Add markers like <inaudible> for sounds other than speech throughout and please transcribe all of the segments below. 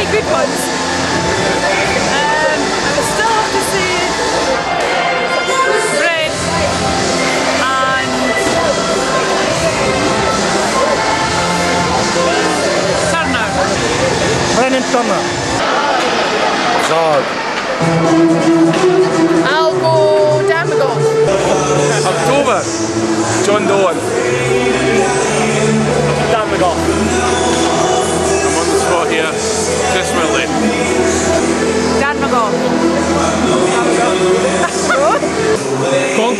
many good ones. Um, I would still to and Turner. Brennan Turner. Zard. I'll. October. John Dolan.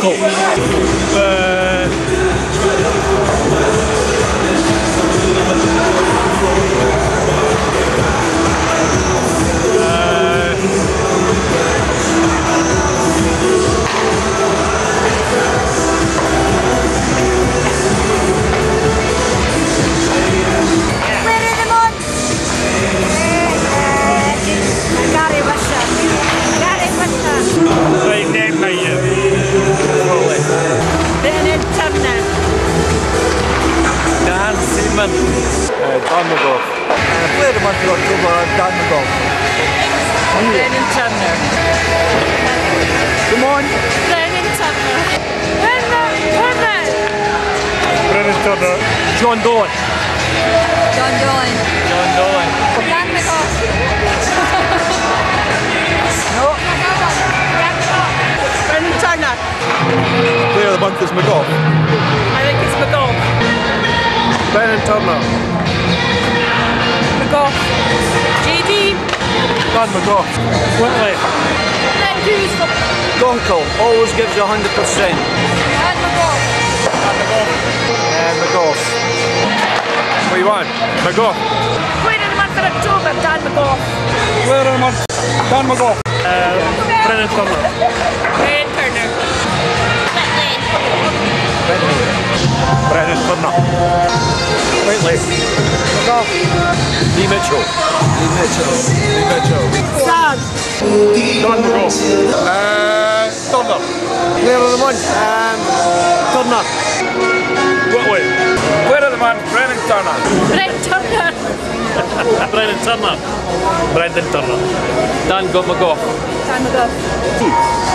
Gonkel. Uh, Uh, Dan McGough. Player of the month for October, Dan McGough. Brennan Turner. Come on. Brennan Turner. Brennan Turner. Brennan Turner. John Dolan. John Dolan. John Dolan. Dan McGough. Brennan Turner. Player of the month is McGough. I think it's McGough. Brennan Turner. Dan McGough. Whitley. Glenn Hughes for Gonkel always gives you 100%. Dan McGough. Uh, McGough. What do you want? McGough. Player of the month for October, Dan McGough. Player of the month. Dan McGough. Brennan Turner. Brennan Turner. Brennan Turner. Whitley. McGough. Lee Mitchell. Lee Mitchell. Lee Mitchell. Sam. Dan McGough. Uh, Turner. Player of the month. Um, Turner. Whitley. Player of the month. Brennan Turner. Brent Turner. <laughs> Brennan Turner. Brendan Turner. Dan got McGough. Dan McGough.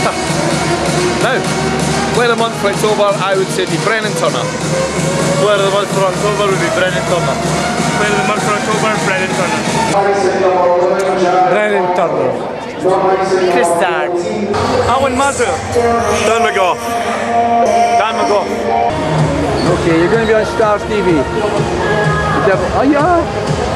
Whitley. McGough. Now, player of the month for October, I would say be Brennan Turner. Player of the month for October would be Brennan Turner. Player of the month for October, Brennan Turner. Brennan Turner. Chris Dard. Alan Mazur. Dan McGough. Dan McGough. Okay, you're going to be on Stars TV. The devil. Oh, yeah.